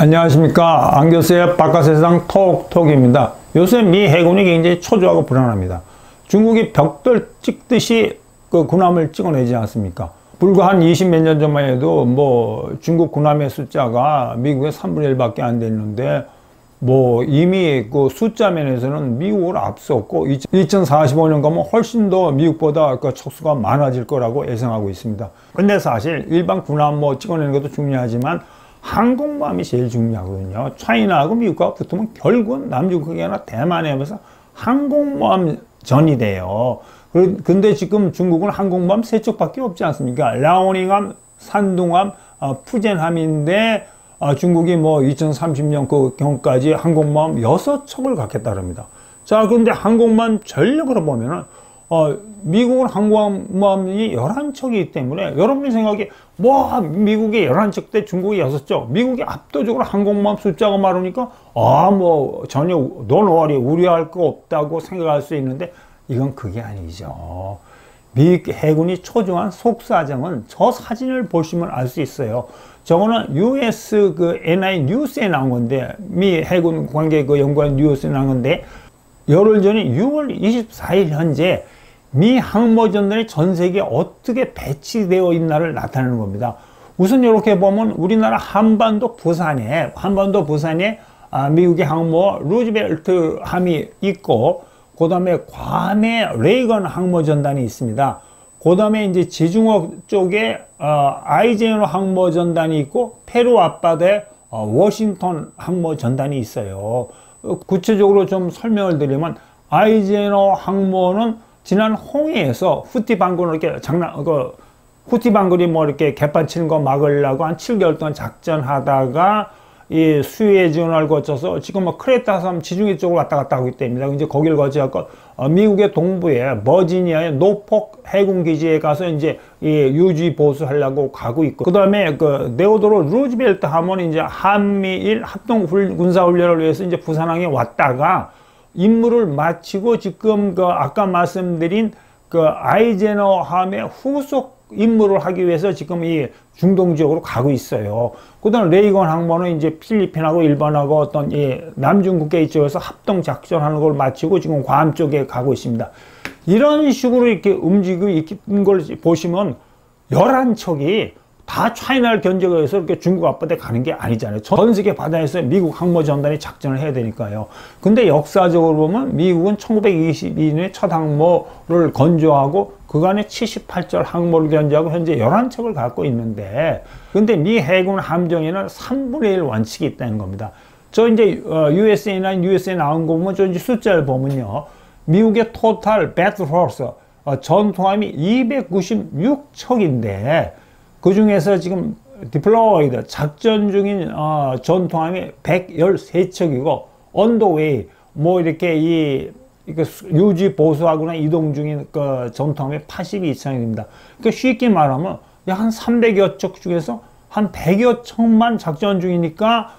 안녕하십니까. 안교수의 바깥세상 톡톡입니다. 요새 미 해군이 굉장히 초조하고 불안합니다. 중국이 벽돌 찍듯이 그 군함을 찍어내지 않습니까? 불과 한 20몇 년 전만 해도 뭐 중국 군함의 숫자가 미국의 3분의 1밖에 안 됐는데 뭐 이미 그 숫자 면에서는 미국을 앞섰고 2045년 가면 훨씬 더 미국보다 그 척수가 많아질 거라고 예상하고 있습니다. 근데 사실 일반 군함 뭐 찍어내는 것도 중요하지만 항공모함이 제일 중요하거든요. 차이나하고 미국과 붙으면 결국은 남중국해나 대만에 하면서 항공모함 전이 돼요. 근데 지금 중국은 항공모함 세 척밖에 없지 않습니까? 라오닝함, 산둥함, 어, 푸젠함인데 어, 중국이 뭐 2030년 그 경까지 항공모함 여섯 척을 갖겠다 그럽니다. 자, 그런데 항공모함 전력으로 보면은 어, 미국은 항공모함이 11척이기 때문에 여러분이 생각에 뭐 미국이 11척 대 중국이 6척 미국이 압도적으로 항공모함 숫자가 많으니까 아 뭐 전혀 논어리 우려할 거 없다고 생각할 수 있는데 이건 그게 아니죠. 미국 해군이 초조한 속사정은 저 사진을 보시면 알 수 있어요. 저거는 US 그 NI 뉴스에 나온 건데 미 해군 관계 그 연구원 뉴스에 나온 건데 열흘 전인 6월 24일 현재 미 항모전단이 전 세계에 어떻게 배치되어 있나를 나타내는 겁니다. 우선 이렇게 보면 우리나라 한반도 부산에 한반도 부산에 아, 미국의 항모 루즈벨트 함이 있고 그 다음에 괌에 레이건 항모전단이 있습니다. 그 다음에 이제 지중호 쪽에 어, 아이젠호 항모 전단이 있고 페루 앞바다에 어, 워싱턴 항모 전단이 있어요. 어, 구체적으로 좀 설명을 드리면 아이젠호 항모는 지난 홍해에서 후티 반군을 이렇게 장난 그 후티 반군이 뭐 이렇게 개판 치는 거 막으려고 한 7개월 동안 작전하다가 이 수에즈 운하를 거쳐서 지금 뭐 크레타 섬 지중해 쪽으로 왔다 갔다 하고 있답니다. 이제 거기를 거쳐갖고 어, 미국의 동부에 버지니아의 노폭 해군 기지에 가서 이제 이 유지 보수하려고 가고 있고 그 다음에 그 시어도어 루즈벨트함은 이제 한미일 합동 군사 훈련을 위해서 이제 부산항에 왔다가 임무를 마치고 지금 그 아까 말씀드린 그 아이제너 함의 후속 임무를 하기 위해서 지금 이 중동 지역으로 가고 있어요. 그다음 레이건 항모는 이제 필리핀하고 일본하고 어떤 이 남중국해 이쪽에서 합동 작전하는 걸 마치고 지금 괌 쪽에 가고 있습니다. 이런 식으로 이렇게 움직이고 있는 걸 보시면 11척이 다 차이나를 견제해서 이렇게 중국 앞바다에 가는 게 아니잖아요. 전 세계 바다에서 미국 항모 전단이 작전을 해야 되니까요. 근데 역사적으로 보면 미국은 1922년에 첫 항모를 건조하고 그간에 78척 항모를 건조하고 현재 11척을 갖고 있는데 근데 미 해군 함정에는 3분의 1 원칙이 있다는 겁니다. 저 이제 USNI나 USNI 나온 거 보면 저 이제 숫자를 보면요. 미국의 total battle force 어, 전투함이 296척인데 그 중에서 지금 deployed 작전 중인 어, 전투함이 113척이고 언더웨이 뭐 이렇게 이 유지 보수하거나 이동 중인 그 전투함이 82척입니다. 그러니까 쉽게 말하면 한 300여 척 중에서 한 100여 척만 작전 중이니까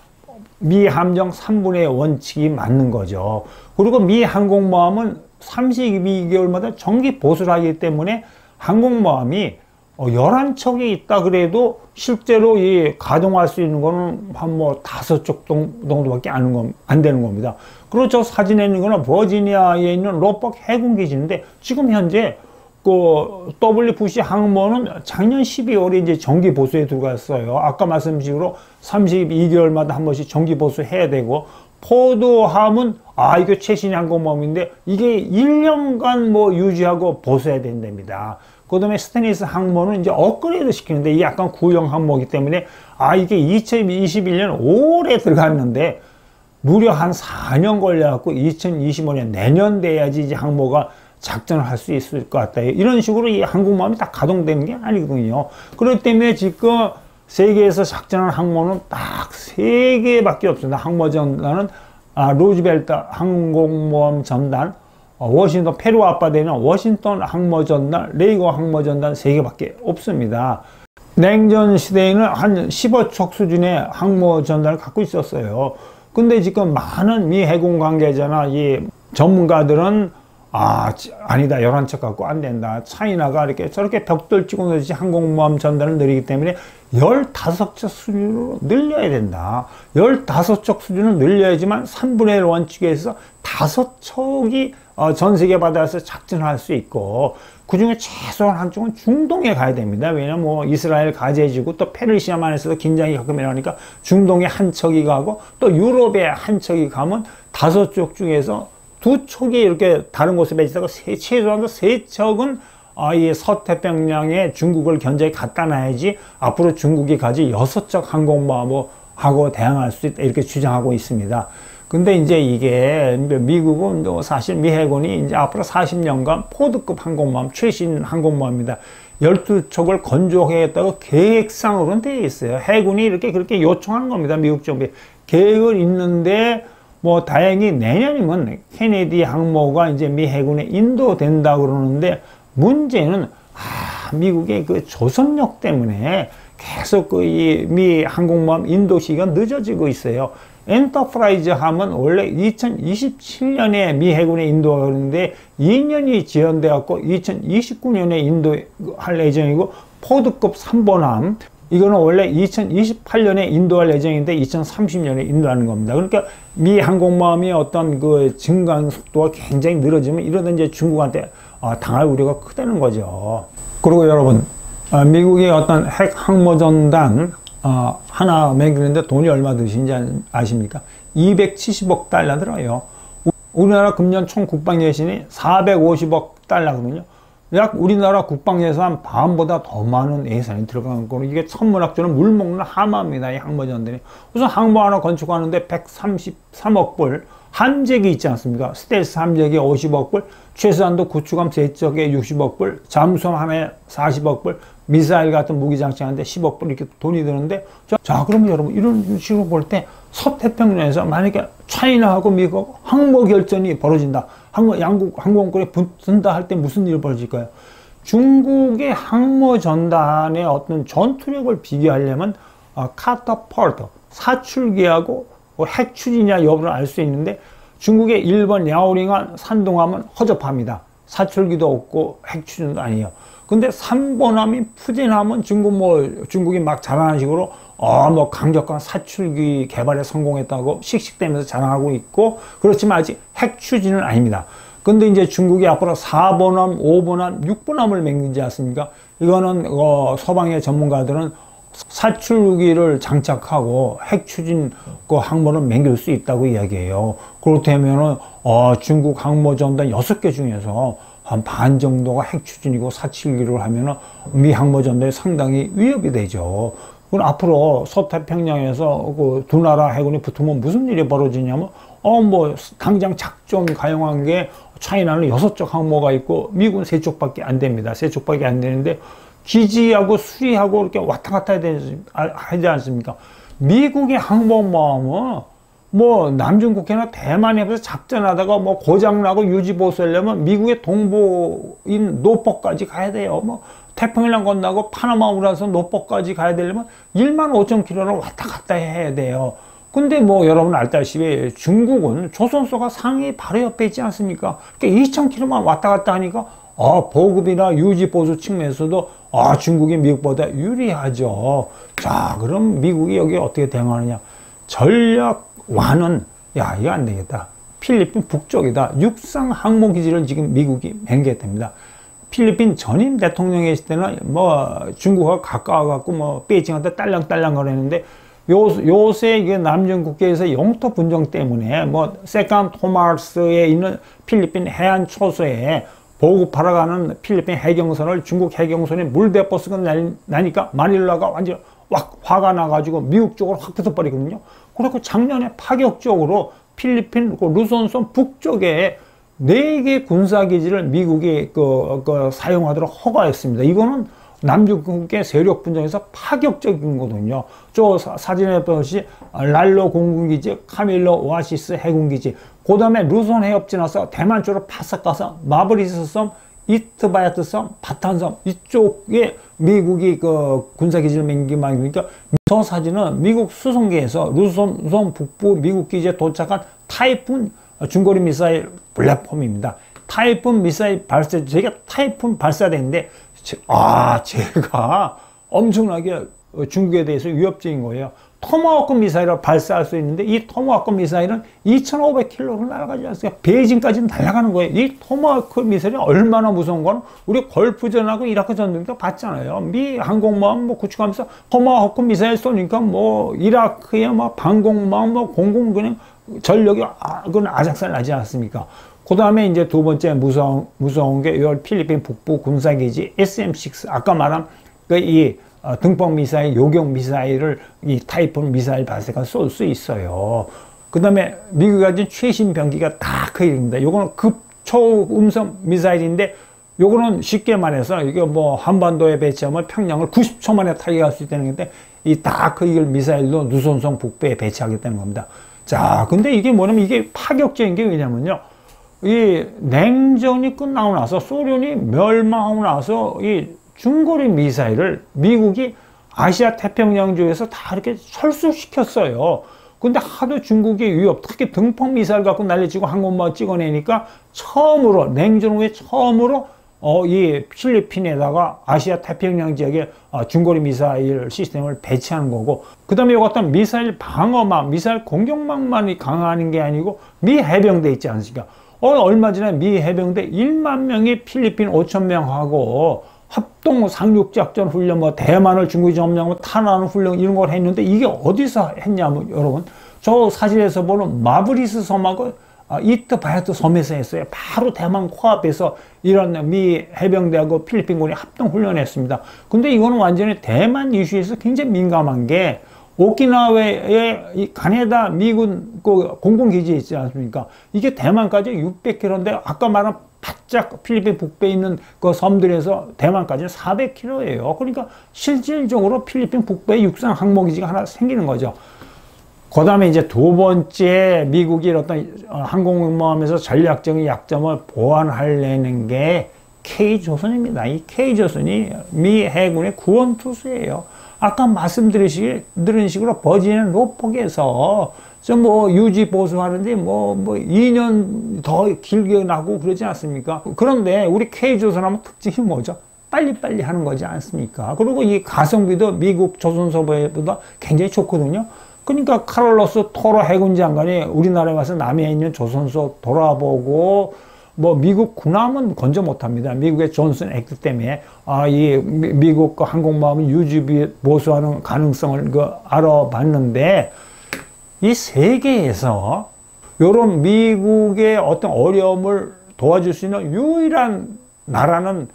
미 함정 3분의 원칙이 맞는 거죠. 그리고 미 항공모함은 32개월마다 정기 보수를 하기 때문에 항공모함이 어, 11척이 있다 그래도 실제로 이 가동할 수 있는 거는 한 뭐 다섯 척 정도밖에 안, 안 되는 겁니다. 그렇죠. 사진에 있는 거는 버지니아에 있는 로퍼 해군기지인데 지금 현재 그 WFC 항모는 작년 12월에 이제 정기 보수에 들어갔어요. 아까 말씀드린 32개월마다 한 번씩 정기 보수해야 되고 포드함은 아 이거 최신 항공모함인데 이게 1년간 뭐 유지하고 보수해야 된답니다. 그 다음에 스테니스 항모는 이제 업그레이드 시키는데 이게 약간 구형 항모이기 때문에 아 이게 2021년 5월에 들어갔는데 무려 한 4년 걸려갖고 2025년 내년 돼야지 이제 항모가 작전을 할 수 있을 것 같다. 이런 식으로 이 항공모함이 다 가동되는 게 아니거든요. 그렇기 때문에 지금 세계에서 작전한 항모는 딱 세 개밖에 없습니다. 항모 전단은 아, 로즈벨트 항공모함 전단, 어, 워싱턴 페루 앞바다에는 워싱턴 항모전단, 레이건 항모전단 3개밖에 없습니다. 냉전 시대에는 한 15척 수준의 항모전단을 갖고 있었어요. 근데 지금 많은 미 해군 관계자나 이 전문가들은 아, 아니다. 11척 갖고 안 된다. 차이나가 이렇게 저렇게 벽돌 찍어놓듯이 항공모함 전단을 느리기 때문에 15척 수준으로 늘려야 된다. 15척 수준을 늘려야지만 3분의 1 원칙에서 5척이 어, 전 세계 바다에서 작전할 수 있고 그 중에 최소한 한쪽은 중동에 가야 됩니다. 왜냐면 뭐 이스라엘 가제지고 또 페르시아만에서도 긴장이 가끔 일어나니까 중동에 한 척이 가고 또 유럽에 한 척이 가면 다섯 쪽 중에서 두 척이 이렇게 다른 곳에 배치되고 최소한 세 척은 아, 이 서태평양에 중국을 견제에 갖다 놔야지 앞으로 중국이 가지 여섯 척 항공모함하고 대항할 수 있다 이렇게 주장하고 있습니다. 근데 이제 이게 미국은 사실 미 해군이 이제 앞으로 40년간 포드급 항공모함 최신 항공모함입니다. 12척을 건조하겠다고 계획상으로는 되어 있어요. 해군이 이렇게 그렇게 요청하는 겁니다. 미국 정부에. 계획을 있는데 뭐 다행히 내년이면 케네디 항모가 이제 미 해군에 인도된다 그러는데 문제는 아, 미국의 그 조선력 때문에 계속 그 이 미 항공모함 인도 시기가 늦어지고 있어요. 엔터프라이즈 함은 원래 2027년에 미 해군에 인도하는데 2년이 지연돼 갖고 2029년에 인도할 예정이고 포드급 3번함 이거는 원래 2028년에 인도할 예정인데 2030년에 인도하는 겁니다. 그러니까 미 항공모함이 어떤 그 증강 속도가 굉장히 늘어지면 이러다 이제 중국한테 어, 당할 우려가 크다는 거죠. 그리고 여러분, 어, 미국의 어떤 핵 항모전단 어, 하나 매기는데 돈이 얼마 드신지 아십니까? 270억 달러 들어요. 우리나라 금년 총 국방 예산이 450억 달러거든요. 약 우리나라 국방 예산 반보다 더 많은 예산이 들어가는 거로 이게 천문학적으로 물 먹는 하마입니다. 이 항모전들이. 우선 항모 하나 건축하는데 133억 불, 함재기 있지 않습니까? 스텔스 함재기 50억 불, 최소한도 구축함 세척에 60억 불, 잠수함 하나에 40억 불, 미사일 같은 무기 장치하는데 10억 불 이렇게 돈이 드는데 자, 자 그러면 여러분 이런 식으로 볼 때 서태평양에서 만약에 차이나하고 미국 항모 결전이 벌어진다. 항모 양국 항공권에 붙는다 할 때 무슨 일이 벌어질까요? 중국의 항모 전단의 어떤 전투력을 비교하려면 어, 카터펄트 사출기하고 뭐 핵 추진이냐 여부를 알 수 있는데 중국의 1번 야오링한 산동함은 허접합니다. 사출기도 없고 핵 추진도 아니에요. 근데 3번함인 푸진함은 중국 뭐 중국이 막 자랑하는 식으로 어 뭐 강력한 사출기 개발에 성공했다고 씩씩대면서 자랑하고 있고 그렇지만 아직 핵 추진은 아닙니다. 근데 이제 중국이 앞으로 4번함, 5번함, 6번함을 맹기지 않습니까? 이거는 어 서방의 전문가들은 사출기를 장착하고 핵 추진 그 항모를 맹길 수 있다고 이야기해요. 그렇다면은 어, 중국 항모 전단 6개 중에서 한 반 정도가 핵 추진이고 사출기를 하면은 미 항모 전단이 상당히 위협이 되죠. 그럼 앞으로 서태평양에서 그 두 나라 해군이 붙으면 무슨 일이 벌어지냐면 어 뭐 당장 작전 가용한 게 차이나는 여섯 쪽 항모가 있고 미군 세 쪽밖에 안 됩니다. 세 쪽밖에 안 되는데 기지하고 수리하고 이렇게 왔다 갔다 해야 되지, 않습니까? 미국의 항공모함은 뭐 남중국해나 대만에서 작전하다가 뭐 고장나고 유지보수하려면 미국의 동부인 노포까지 가야 돼요. 뭐 태평양 건너고 파나마 우라서 노포까지 가야 되려면 1만 5천 킬로를 왔다 갔다 해야 돼요. 근데 뭐 여러분 알다시피 중국은 조선소가 상해 바로 옆에 있지 않습니까? 그러니까 2천 킬로만 왔다 갔다 하니까 어, 보급이나 유지 보수 측면에서도 아, 중국이 미국보다 유리하죠. 자, 그럼 미국이 여기 어떻게 대응하느냐? 전략 완은 야, 이거 안 되겠다. 필리핀 북쪽이다. 육상 항모 기지를 지금 미국이 맹개했답니다. 필리핀 전임 대통령이 있을 때는 뭐 중국과 가까워갖고 뭐 베이징한테 딸랑딸랑 거리는데 요, 요새 이게 남중 국계에서 영토 분쟁 때문에 뭐 세칸 토마스에 있는 필리핀 해안 초소에 보급하러 가는 필리핀 해경선을 중국 해경선에 물대포스가 나니까 마닐라가 완전 확 화가 나가지고 미국 쪽으로 확 뜯어버리거든요. 그리고 작년에 파격적으로 필리핀 그 루손선 북쪽에 네 개 군사기지를 미국이 그, 그 사용하도록 허가했습니다. 이거는 남중국의 세력 분쟁에서 파격적인 거거든요. 저 사진에 보시 랄로 공군기지, 카밀로 오아시스 해군기지, 그 다음에 루손 해협 지나서 대만 쪽으로 바싹 가서 마브리스 섬, 이트바야트 섬, 바탄 섬 이쪽에 미국이 그 군사기지를 맹기만 그러니까 저 사진은 미국 수송기에서 루손 섬 북부 미국 기지에 도착한 타이푼 중거리 미사일 플랫폼입니다. 타이푼 미사일 발사, 쟤가 타이푼 발사대인데, 아, 쟤가 엄청나게 중국에 대해서 위협적인 거예요. 토마호크 미사일을 발사할 수 있는데 이 토마호크 미사일은 2,500km를 날아가지 않습니까? 베이징까지 날아가는 거예요. 이 토마호크 미사일이 얼마나 무서운 건 우리 걸프전하고 이라크 전쟁 때 봤잖아요. 미 항공모함 뭐 구축함에서 토마호크 미사일 쏘니까 뭐 이라크의 뭐 방공망 뭐 공공 그냥 전력이 아, 그건 아작살 나지 않습니까? 그 다음에 이제 두 번째 무서운, 무서운 게 필리핀 북부 군사기지 SM6 아까 말한 그이 어, 등폭 미사일, 요격 미사일을 이 타이푼 미사일 발사가 쏠 수 있어요. 그 다음에 미국이 가진 최신 병기가 다크입니다. 요거는 급초음속 미사일인데 요거는 쉽게 말해서 이게 뭐 한반도에 배치하면 평양을 90초 만에 타격할 수 있다는 건데 이 다크 이글 미사일도 루손섬 북부에 배치하겠다는 겁니다. 자, 근데 이게 뭐냐면 이게 파격적인 게 왜냐면요. 이 냉전이 끝나고 나서 소련이 멸망하고 나서 이 중거리 미사일을 미국이 아시아 태평양 쪽에서 다 이렇게 철수시켰어요. 근데 하도 중국의 위협, 특히 둥펑 미사일 갖고 날려치고 항공모함 찍어내니까 처음으로 냉전 후에 처음으로 어, 이 필리핀에다가 아시아 태평양 지역에 어, 중거리 미사일 시스템을 배치하는 거고, 그 다음에 이 같은 미사일 방어망, 미사일 공격망만이 강화하는 게 아니고 미 해병대 있지 않습니까? 어, 얼마 전에 미 해병대 1만 명이 필리핀 5천 명하고 합동 상륙작전 훈련, 뭐 대만을 중국이 점령하고 탈환 훈련 이런 걸 했는데 이게 어디서 했냐면 여러분 저 사진에서 보는 마브리스 섬하고 아, 이트 바야트 섬에서 했어요. 바로 대만 코앞에서 이런 미 해병대하고 필리핀군이 합동 훈련했습니다. 근데 이거는 완전히 대만 이슈에서 굉장히 민감한 게 오키나와의 이 가데나 미군 그 공군기지 있지 않습니까? 이게 대만까지 600km인데 아까 말한 바짝 필리핀 북부에 있는 그 섬들에서 대만까지는 400km예요. 그러니까 실질적으로 필리핀 북부에 육상 항모기지가 하나 생기는 거죠. 그 다음에 이제 두 번째 미국이 어떤 항공모함에서 전략적인 약점을 보완하려는 게 K조선입니다. 이 K조선이 미 해군의 구원투수예요. 아까 말씀드린 식으로 버지니아 로폭에서 좀뭐 유지 보수하는데 뭐, 뭐 2년 더 길게 나고 그러지 않습니까? 그런데 우리 K조선하면 특징이 뭐죠? 빨리빨리 하는 거지 않습니까? 그리고 이 가성비도 미국 조선소보다 굉장히 좋거든요. 그러니까 카롤로스 토로 해군 장관이 우리나라에 와서 남해에 있는 조선소 돌아보고 뭐 미국 군함은 건져 못합니다. 미국의 존슨 액트 때문에 아이 미국 그 항공모함은 유지 보수하는 가능성을 그 알아봤는데 이 세계에서 이런 미국의 어떤 어려움을 도와줄 수 있는 유일한 나라는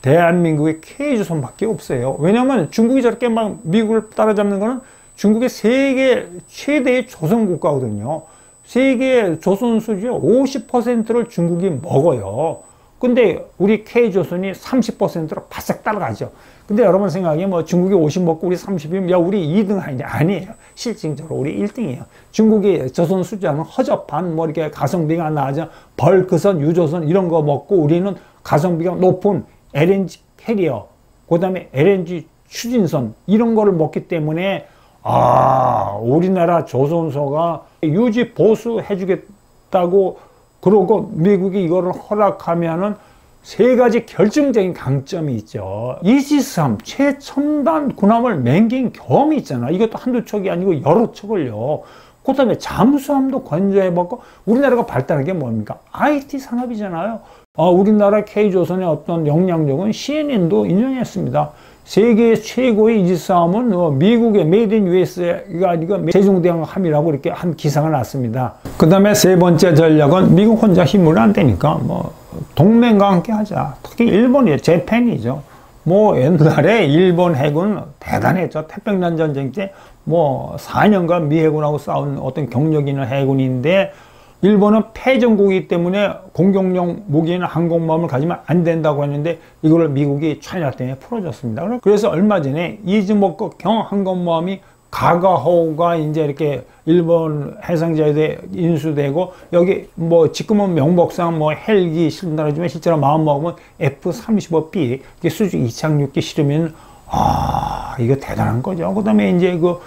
대한민국의 K조선밖에 없어요. 왜냐하면 중국이 저렇게 막 미국을 따라잡는 거는 중국의 세계 최대의 조선 국가거든요. 세계 조선 수지의 50%를 중국이 먹어요. 근데 우리 K조선이 30%로 바싹 따라가죠. 근데 여러분 생각에 뭐 중국이 50 먹고 우리 30이면 야 우리 2등 아니냐 아니에요. 실질적으로 우리 1등이에요. 중국이 조선 수자는 허접한 뭐 이렇게 가성비가 낮아 벌크선, 유조선 이런 거 먹고 우리는 가성비가 높은 LNG 캐리어, 그 다음에 LNG 추진선 이런 거를 먹기 때문에 아 우리나라 조선소가 유지 보수해 주겠다고 그러고 미국이 이거를 허락하면은 세 가지 결정적인 강점이 있죠. 이지삼 최첨단 군함을 맹긴 경험이 있잖아. 이것도 한두 척이 아니고 여러 척을요. 그 다음에 잠수함도 건조해봤고 우리나라가 발달한 게 뭡니까? IT 산업이잖아요. 어, 우리나라 K조선의 어떤 역량력은 CNN도 인정했습니다. 세계 최고의 이지스함은 어, 미국의 made in USA가 아니고 세종대왕 함이라고 이렇게 한 기사가 났습니다. 그 다음에 세 번째 전략은 미국 혼자 힘으로 안 되니까 뭐 동맹과 함께 하자. 특히 일본이 Japan이죠. 뭐 옛날에 일본 해군 대단했죠. 태평양 전쟁 때 뭐 4년간 미 해군하고 싸운 어떤 경력 있는 해군인데 일본은 패전국이기 때문에 공격용 무기는 항공모함을 가지면 안 된다고 했는데 이거를 미국이 차이나 때문에 풀어줬습니다. 그래서 얼마 전에 이즈모코 경 항공모함이 가가호가 이제 이렇게 일본 해상자에 인수되고 여기 뭐 지금은 명목상 뭐 헬기 실린다지만 실제로 마음 먹으면 F-35B 수직 이착륙기 실으면 아 이거 대단한 거죠. 그 다음에 이제 그 어,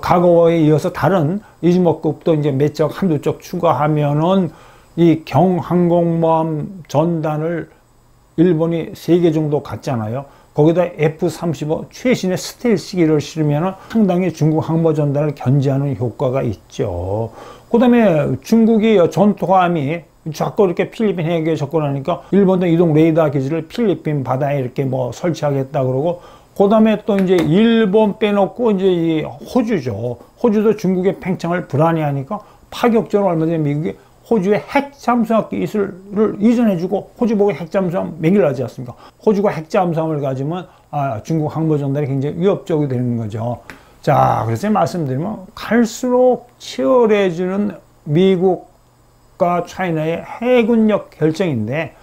과거에 이어서 다른 이즈모급도 이제 몇 적, 한두 쪽 추가하면은 이 경항공모함 전단을 일본이 세 개 정도 갔잖아요. 거기다 F-35 최신의 스텔스기를 실으면 상당히 중국 항모 전단을 견제하는 효과가 있죠. 그 다음에 중국이 전투함이 자꾸 이렇게 필리핀 해역에 접근하니까 일본도 이동 레이더 기지를 필리핀 바다에 이렇게 뭐 설치하겠다 그러고 그 다음에 또 이제 일본 빼놓고 이제 이 호주죠. 호주도 중국의 팽창을 불안해 하니까 파격적으로 얼마 전에 미국이 호주의 핵잠수함 기술을 이전해주고 호주 보고 핵잠수함 매길 하지 않습니까? 호주가 핵잠수함을 가지면 아, 중국 항모전단이 굉장히 위협적이 되는 거죠. 자, 그래서 말씀드리면 갈수록 치열해지는 미국과 차이나의 해군력 결정인데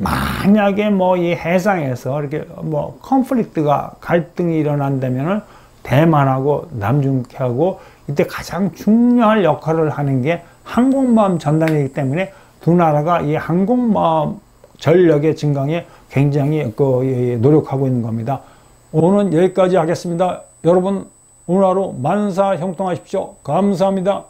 만약에 뭐 이 해상에서 이렇게 뭐 컨플릭트가 갈등이 일어난다면은 대만하고 남중국해하고 이때 가장 중요한 역할을 하는 게 항공모함 전단이기 때문에 두 나라가 이 항공모함 전력의 증강에 굉장히 그 노력하고 있는 겁니다. 오늘은 여기까지 하겠습니다. 여러분 오늘 하루 만사 형통하십시오. 감사합니다.